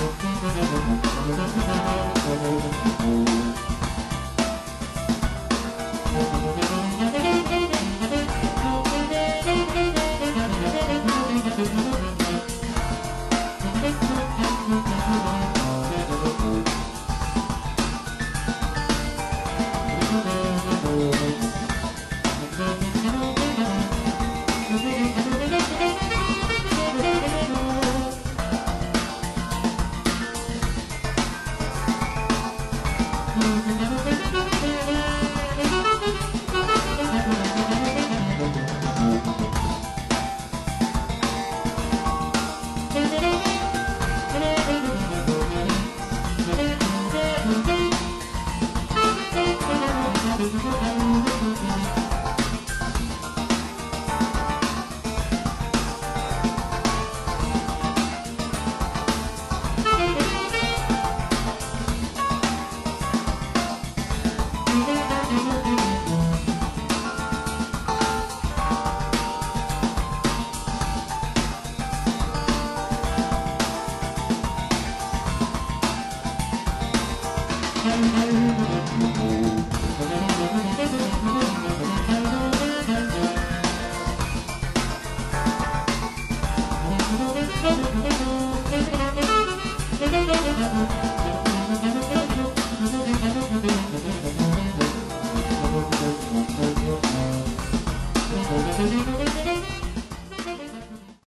フフフフ。Thank you.